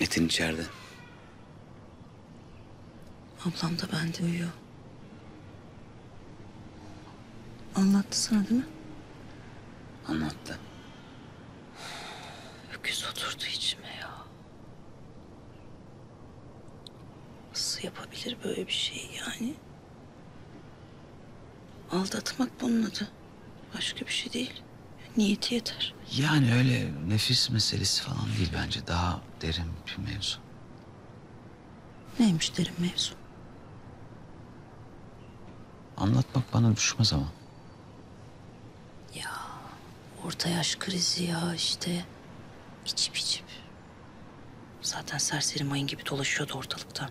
Metin içeride. Ablam da bende uyuyor. Anlattı sana değil mi? Anlattı. Öküz oturdu içime ya. Nasıl yapabilir böyle bir şey yani? Aldatmak bunun adı. Başka bir şey değil. Niyeti yeter. Yani öyle nefis meselesi falan değil bence. Daha derin bir mevzu. Neymiş derin mevzu? Anlatmak bana düşmez ama. Ya orta yaş krizi ya işte. İçip içip. Zaten serseri mayın gibi dolaşıyordu ortalıkta.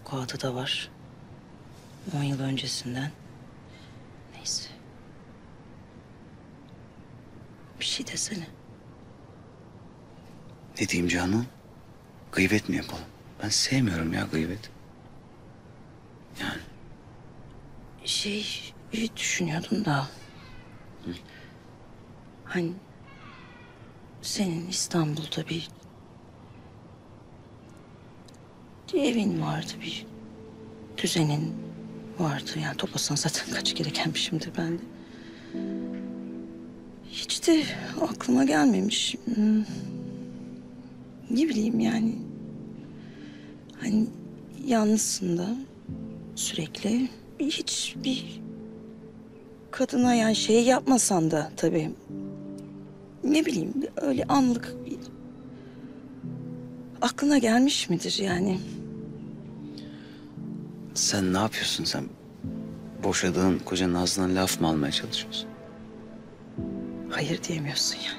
Bu kağıdı da var. On yıl öncesinden. Neyse. Bir şey desene. Ne diyeyim Canan? Gıybet mi yapalım? Ben sevmiyorum ya gıybet. Yani Şey bir düşünüyordum da. Hani senin İstanbul'da bir bir evin vardı bir düzenin vardı. Yani toplasan zaten kaç kere gelmişimdir ben de. Hiç de aklıma gelmemiş. Hmm. Ne bileyim yani. Hani yalnızsın da sürekli hiç bir kadına yani şey yapmasan da tabii. Ne bileyim öyle anlık bir aklına gelmiş midir yani? sen ne yapıyorsun sen? Boşadığın kocanın ağzından laf mı almaya çalışıyorsun? Hayır diyemiyorsun yani.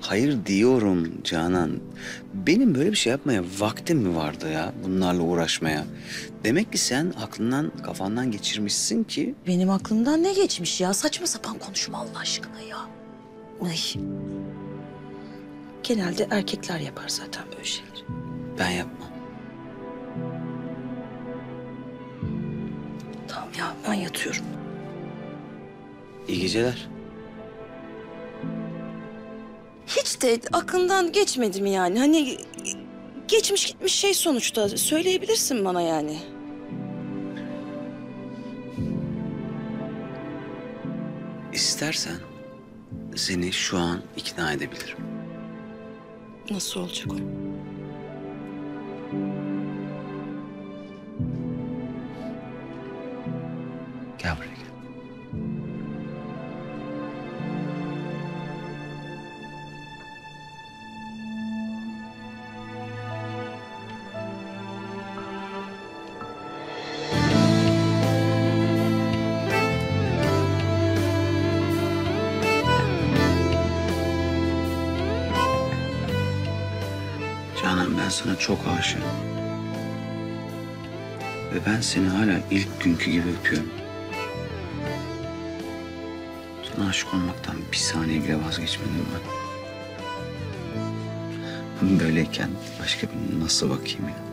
Hayır diyorum Canan. Benim böyle bir şey yapmaya vaktim mi vardı ya bunlarla uğraşmaya? Demek ki sen aklından kafandan geçirmişsin ki Benim aklımdan ne geçmiş ya? Saçma sapan konuşma Allah aşkına ya. Ay. Genelde erkekler yapar zaten böyle şeyleri. ben yapmam. Tamam ya ben yatıyorum. İyi geceler. Hiç de aklından geçmedi mi yani? Hani geçmiş gitmiş şey sonuçta. Söyleyebilirsin bana yani. İstersen seni şu an ikna edebilirim. Nasıl olacak o? Gel buraya gel. Canan ben sana çok aşığım. Ve ben seni hala ilk günkü gibi öpüyorum. Sana aşık olmaktan bir saniye bile vazgeçmedim ben. Böyleyken başka bir nasıl bakayım ya?